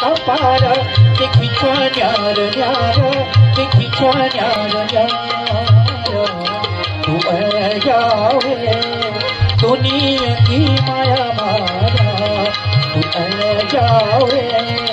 कपार देखी न्यार न्यार देखी न्यार न्यार तू जावे दुनिया की माया मारा तू जावे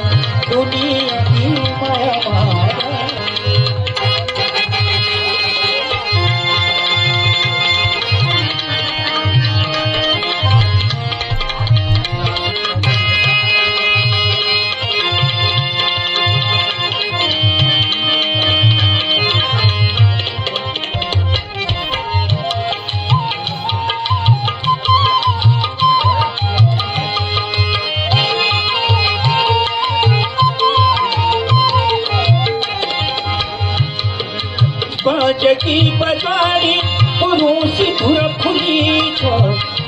बाजकी बजारी पुरुषी धुर फुली छ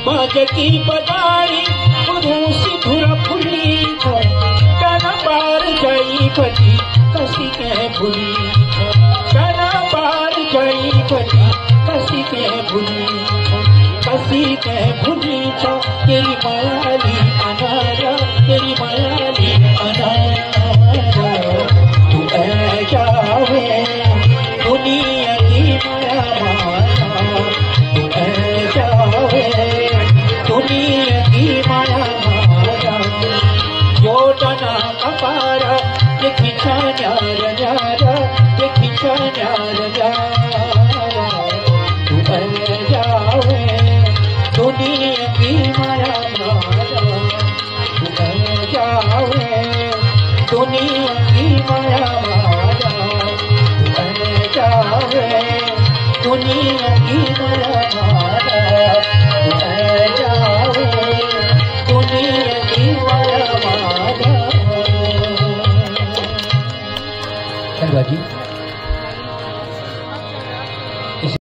बाजकी बजारी पुरुषी धुर फुली छ कना पार पति कसी के भूली कना पार गई पति कसी के भूली कसी के भूली छ तेरी मायाली अनारा, तेरी मायाली कपार ये खिंचा न्यार न्यार ये खिंचा तू जावे दुनिया की माया माया तू ऐ जावे की माया माया जावे दुनिया की माया माया aqui.